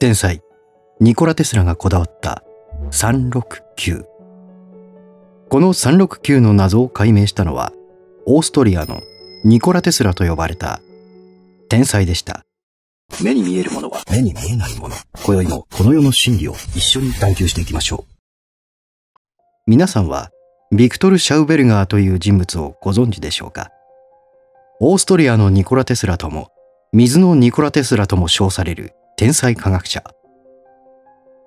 天才ニコラ・テスラがこだわった369この369の謎を解明したのはオーストリアのニコラ・テスラと呼ばれた天才でした。目に見えるものは目に見えないもの今宵もこの世の真理を一緒に探求していきましょう。皆さんはビクトル・シャウベルガーという人物をご存知でしょうか？オーストリアのニコラ・テスラとも水のニコラ・テスラとも称される天才科学者。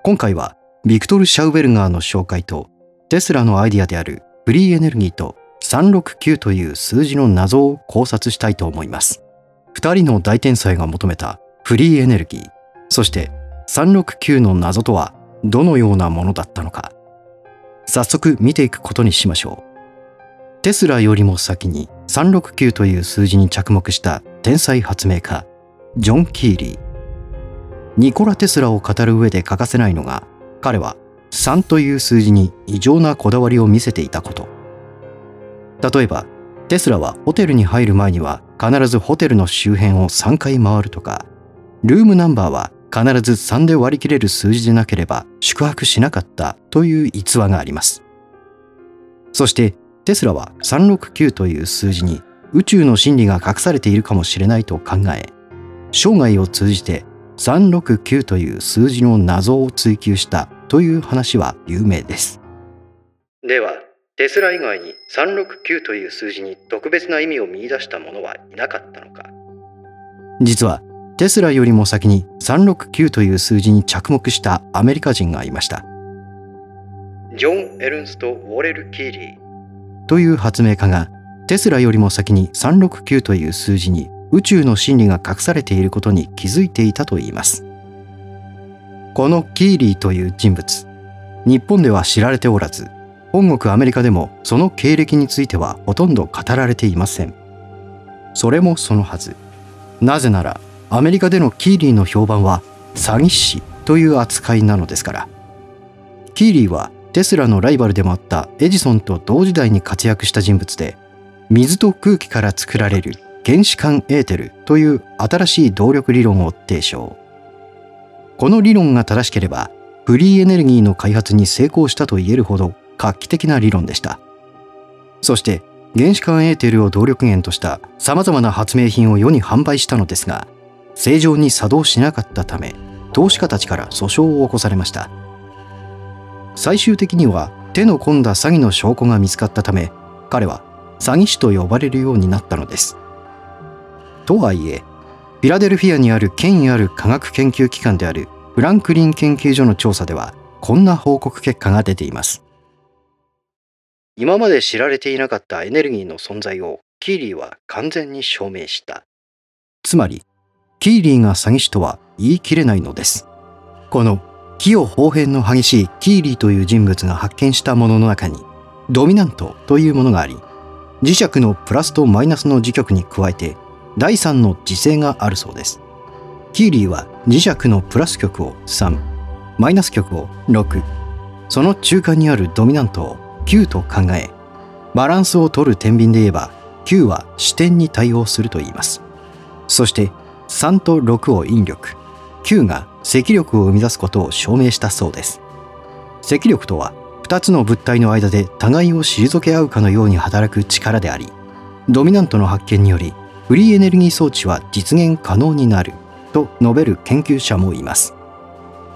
今回はビクトル・シャウベルガーの紹介とテスラのアイディアであるフリーエネルギーと369という数字の謎を考察したいと思います。2人の大天才が求めたフリーエネルギーそして369の謎とはどのようなものだったのか。早速見ていくことにしましょう。テスラよりも先に369という数字に着目した天才発明家ジョン・キーリー。ニコラ・テスラを語る上で欠かせないのが彼は3という数字に異常なこだわりを見せていたこと。例えばテスラはホテルに入る前には必ずホテルの周辺を3回回るとかルームナンバーは必ず3で割り切れる数字でなければ宿泊しなかったという逸話があります。そしてテスラは369という数字に宇宙の真理が隠されているかもしれないと考え生涯を通じて369という数字の謎を追求したという話は有名です。ではテスラ以外に369という数字に特別な意味を見出した者はいなかったのか？実はテスラよりも先に369という数字に着目したアメリカ人がいました。ジョン・エルンスト・ウォレル・キーリー。という発明家がテスラよりも先に369という数字に宇宙の真理が隠されていることに気づいていたといいます。このキーリーという人物。日本では知られておらず本国アメリカでもその経歴についてはほとんど語られていません。それもそのはず。なぜならアメリカでのキーリーの評判は詐欺師という扱いなのですから。キーリーはテスラのライバルでもあったエジソンと同時代に活躍した人物で水と空気から作られる原子間エーテルという新しい動力理論を提唱。この理論が正しければフリーエネルギーの開発に成功したと言えるほど画期的な理論でした。そして原子間エーテルを動力源とした様々な発明品を世に販売したのですが正常に作動しなかったため投資家たちから訴訟を起こされました。最終的には手の込んだ詐欺の証拠が見つかったため彼は詐欺師と呼ばれるようになったのです。とはいえフィラデルフィアにある権威ある科学研究機関であるフランクリン研究所の調査ではこんな報告結果が出ています。今まで知られていなかったエネルギーの存在をキーリーは完全に証明した。つまりキーリーが詐欺師とは言い切れないのです。この毀誉褒貶の激しいキーリーという人物が発見したものの中にドミナントというものがあり磁石のプラスとマイナスの磁極に加えて第3の磁性があるそうです。キーリーは磁石のプラス極を3マイナス極を6その中間にあるドミナントを9と考えバランスを取る天秤で言えば9は視点に対応すると言います。そして3と6を引力。9が積力を生み出すことを証明したそうです。積力とは2つの物体の間で互いを退け合うかのように働く力でありドミナントの発見によりフリーエネルギー装置は実現可能になると述べる研究者もいます。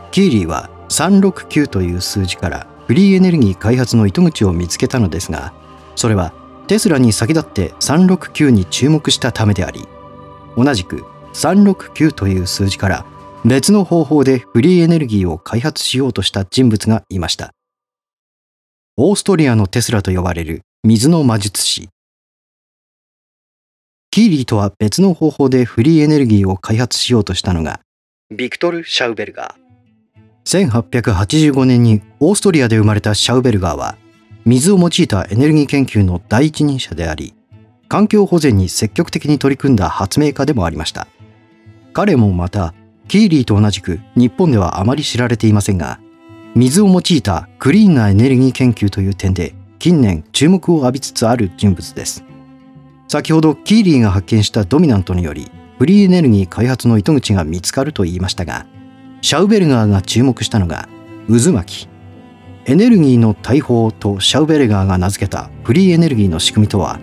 キーリーは369という数字からフリーエネルギー開発の糸口を見つけたのですがそれはテスラに先立って369に注目したためであり同じく369という数字から別の方法でフリーエネルギーを開発しようとした人物がいました。オーストリアのテスラと呼ばれる水の魔術師キーリーとは別の方法でフリーエネルギーを開発しようとしたのがビクトル・シャウベルガー。1885年にオーストリアで生まれたシャウベルガーは水を用いたエネルギー研究の第一人者であり環境保全に積極的に取り組んだ発明家でもありました。彼もまたキーリーと同じく日本ではあまり知られていませんが水を用いたクリーンなエネルギー研究という点で近年注目を浴びつつある人物です先ほどキーリーが発見したドミナントによりフリーエネルギー開発の糸口が見つかると言いましたがシャウベルガーが注目したのが渦巻き。エネルギーの大砲とシャウベルガーが名付けたフリーエネルギーの仕組みとは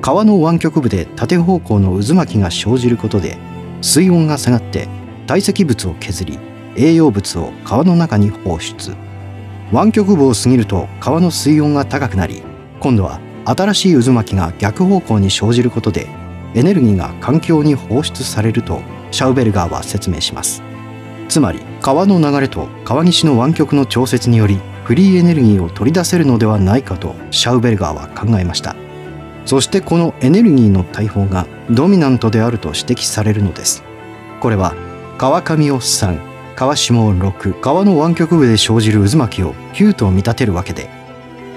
川の湾曲部で縦方向の渦巻きが生じることで水温が下がって堆積物を削り栄養物を川の中に放出。湾曲部を過ぎると川の水温が高くなり今度は新しい渦巻きが逆方向に生じることでエネルギーが環境に放出されるとシャウベルガーは説明します。つまり川の流れと川岸の湾曲の調節によりフリーエネルギーを取り出せるのではないかとシャウベルガーは考えました。そしてこのエネルギーの大砲がドミナントであると指摘されるのです。これは川上を3川下を6川の湾曲部で生じる渦巻きを9と見立てるわけで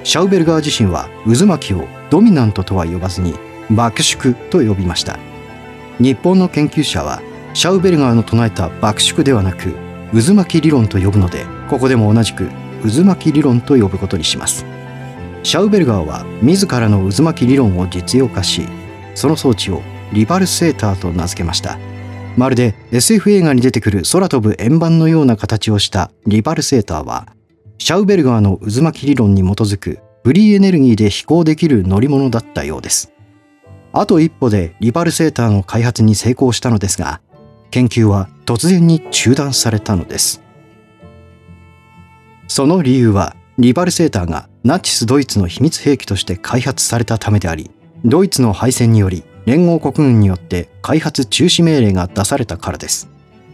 シャウベルガー自身は渦巻きをドミナントとは呼ばずに爆縮と呼びました。日本の研究者はシャウベルガーの唱えた爆縮ではなく渦巻き理論と呼ぶのでここでも同じく渦巻き理論と呼ぶことにします。シャウベルガーは自らの渦巻き理論を実用化しその装置をリバルセーターと名付けました。まるで SF 映画に出てくる空飛ぶ円盤のような形をしたリバルセーターはシャウベルガーの渦巻き理論に基づくフリーエネルギーで飛行できる乗り物だったようです。あと一歩でリバルセーターの開発に成功したのですが研究は突然に中断されたのです。その理由はリバルセーターがナチスドイツの秘密兵器として開発されたためでありドイツの敗戦により連合国軍によって開発中止命令が出されたからです。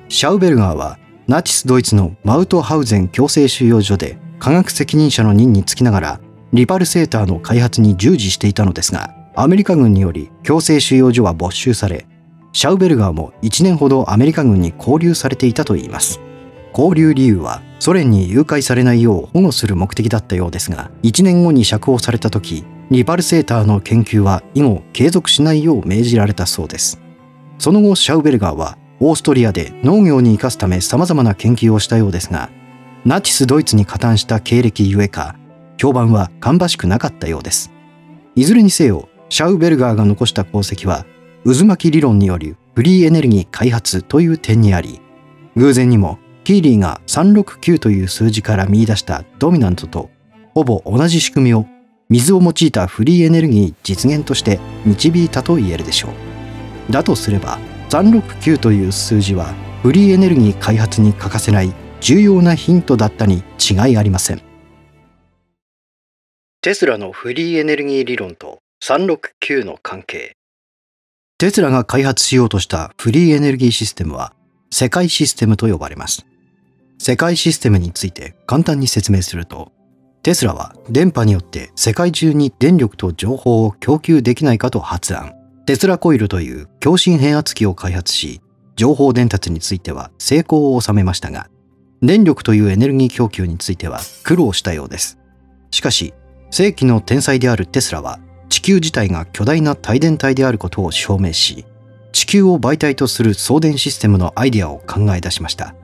シャウベルガーはナチスドイツのマウトハウゼン強制収容所で科学責任者の任につきながらリバルセーターの開発に従事していたのですがアメリカ軍により強制収容所は没収されシャウベルガーも1年ほどアメリカ軍に拘留されていたといいます。交流理由はソ連に誘拐されないよう保護する目的だったようですが1年後に釈放された時リバルセーターの研究は以後継続しないよう命じられたそうです。その後シャウベルガーはオーストリアで農業に生かすため様々な研究をしたようですがナチスドイツに加担した経歴ゆえか評判は芳しくなかったようですいずれにせよシャウベルガーが残した功績は渦巻き理論によるフリーエネルギー開発という点にあり偶然にもキーリーが369という数字から見出したドミナントとほぼ同じ仕組みを水を用いたフリーエネルギー実現として導いたと言えるでしょう。だとすれば369という数字はフリーエネルギー開発に欠かせない重要なヒントだったに違いありません。テスラのフリーエネルギー理論と369の関係テスラが開発しようとしたフリーエネルギーシステムは世界システムと呼ばれます。世界システムについて簡単に説明すると、テスラは電波によって世界中に電力と情報を供給できないかと発案。テスラコイルという共振変圧器を開発し、情報伝達については成功を収めましたが、電力というエネルギー供給については苦労したようです。しかし、世紀の天才であるテスラは、地球自体が巨大な帯電体であることを証明し、地球を媒体とする送電システムのアイデアを考え出しました。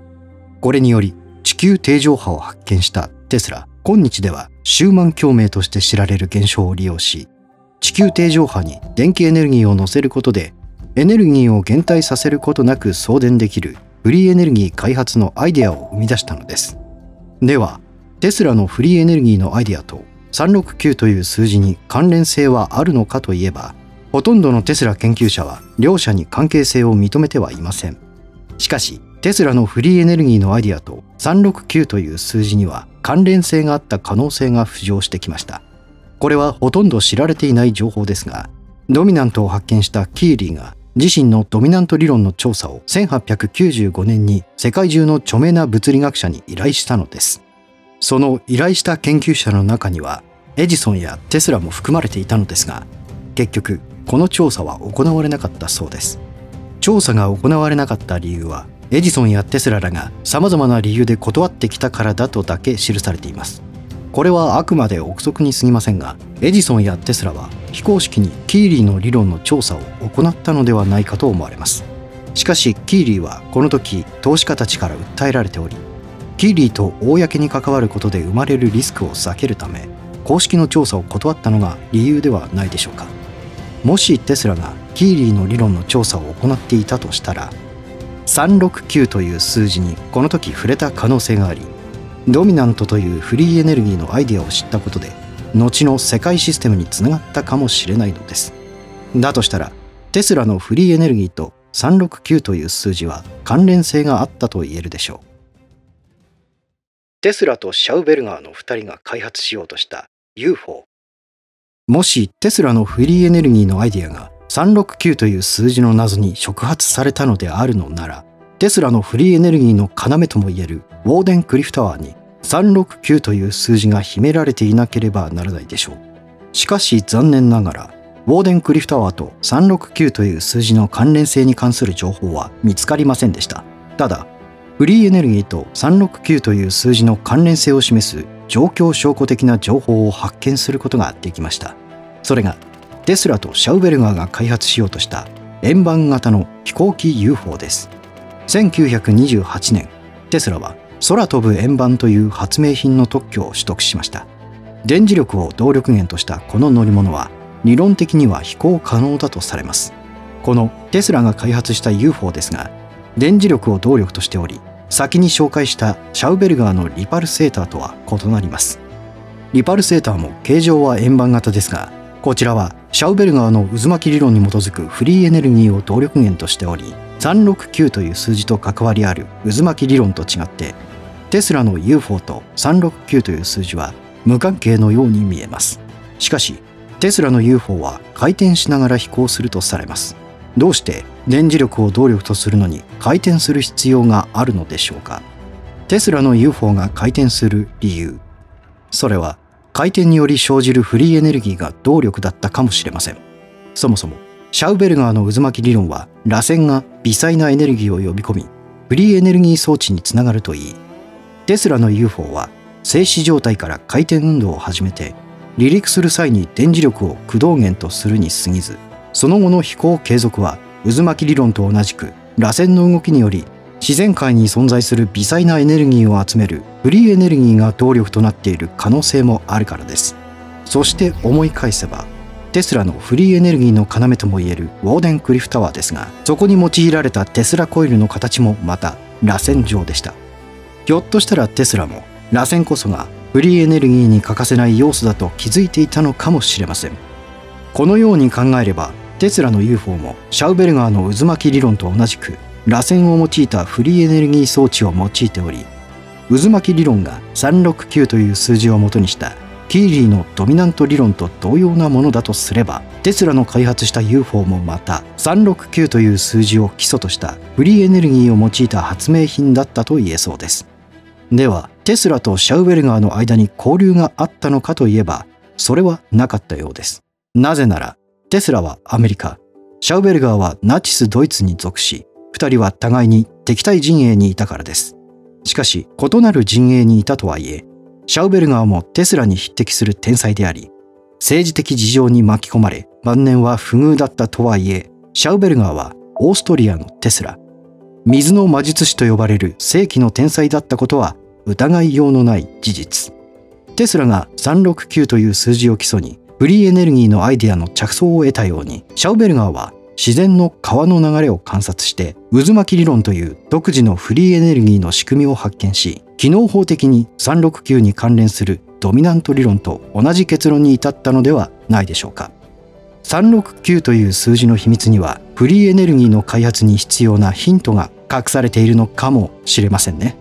これにより地球定常波を発見したテスラ今日ではシューマン共鳴として知られる現象を利用し地球定常波に電気エネルギーを乗せることでエネルギーを減退させることなく送電できるフリーエネルギー開発のアイデアを生み出したのですではテスラのフリーエネルギーのアイデアと369という数字に関連性はあるのかといえばほとんどのテスラ研究者は両者に関係性を認めてはいませんしかしテスラのフリーエネルギーのアイデアと369という数字には関連性があった可能性が浮上してきました。これはほとんど知られていない情報ですが、ドミナントを発見したキーリーが自身のドミナント理論の調査を1895年に世界中の著名な物理学者に依頼したのです。その依頼した研究者の中にはエジソンやテスラも含まれていたのですが、結局この調査は行われなかったそうです。調査が行われなかった理由はエジソンやテスラらが様々な理由で断ってきたからだとだけ記されていますこれはあくまで憶測に過ぎませんがエジソンやテスラは非公式にキーリーの理論の調査を行ったのではないかと思われます。しかしキーリーはこの時投資家たちから訴えられておりキーリーと公に関わることで生まれるリスクを避けるため公式の調査を断ったのが理由ではないでしょうか。もしテスラがキーリーの理論の調査を行っていたとしたら369という数字にこの時触れた可能性がありドミナントというフリーエネルギーのアイデアを知ったことで後の世界システムにつながったかもしれないのです。だとしたらテスラのフリーエネルギーと369という数字は関連性があったと言えるでしょう。テスラとシャウベルガーの2人が開発しようとした UFO もしテスラのフリーエネルギーのアイデアが369という数字の謎に触発されたのであるのならテスラのフリーエネルギーの要ともいえるウォーデンクリフタワーに369という数字が秘められていなければならないでしょう。しかし残念ながらウォーデンクリフタワーと369という数字の関連性に関する情報は見つかりませんでした。ただフリーエネルギーと369という数字の関連性を示す状況証拠的な情報を発見することができました。それがテスラとシャウベルガーが開発しようとした円盤型の飛行機 UFO です。1928年テスラは空飛ぶ円盤という発明品の特許を取得しました。電磁力を動力源としたこの乗り物は理論的には飛行可能だとされます。このテスラが開発した UFO ですが電磁力を動力としており先に紹介したシャウベルガーのリパルセーターとは異なります。リパルセーターも形状は円盤型ですがこちらはシャウベルガーの渦巻き理論に基づくフリーエネルギーを動力源としており369という数字と関わりある渦巻き理論と違ってテスラの UFO と369という数字は無関係のように見えます。しかしテスラの UFO は回転しながら飛行するとされます。どうして電磁力を動力とするのに回転する必要があるのでしょうか？テスラの UFO が回転する理由。それは回転により生じるフリーエネルギーが動力だったかもしれません。そもそもシャウベルガーの渦巻き理論は螺旋が微細なエネルギーを呼び込みフリーエネルギー装置につながるといい。テスラの UFO は静止状態から回転運動を始めて離陸する際に電磁力を駆動源とするに過ぎずその後の飛行継続は渦巻き理論と同じく螺旋の動きにより自然界に存在する微細なエネルギーを集めるフリーエネルギーが動力となっている可能性もあるからです。そして思い返せばテスラのフリーエネルギーの要ともいえるウォーデンクリフタワーですがそこに用いられたテスラコイルの形もまた螺旋状でした。ひょっとしたらテスラも螺旋こそがフリーエネルギーに欠かせない要素だと気づいていたのかもしれません。このように考えればテスラの UFO もシャウベルガーの渦巻き理論と同じく螺旋を用いたフリーエネルギー装置を用いており渦巻き理論が369という数字をもとにしたキーリーのドミナント理論と同様なものだとすればテスラの開発した UFO もまた369という数字を基礎としたフリーエネルギーを用いた発明品だったと言えそうです。ではテスラとシャウベルガーの間に交流があったのかといえばそれはなかったようです。なぜならテスラはアメリカシャウベルガーはナチスドイツに属し2人は互いに敵対陣営にいたからです。しかし異なる陣営にいたとはいえシャウベルガーもテスラに匹敵する天才であり政治的事情に巻き込まれ晩年は不遇だったとはいえシャウベルガーはオーストリアのテスラ水の魔術師と呼ばれる世紀の天才だったことは疑いようのない事実。テスラが369という数字を基礎にフリーエネルギーのアイデアの着想を得たようにシャウベルガーは自然の川の流れを観察して渦巻き理論という独自のフリーエネルギーの仕組みを発見し機能法的に369に関連するドミナント理論と同じ結論に至ったのではないでしょうか。369という数字の秘密にはフリーエネルギーの開発に必要なヒントが隠されているのかもしれませんね。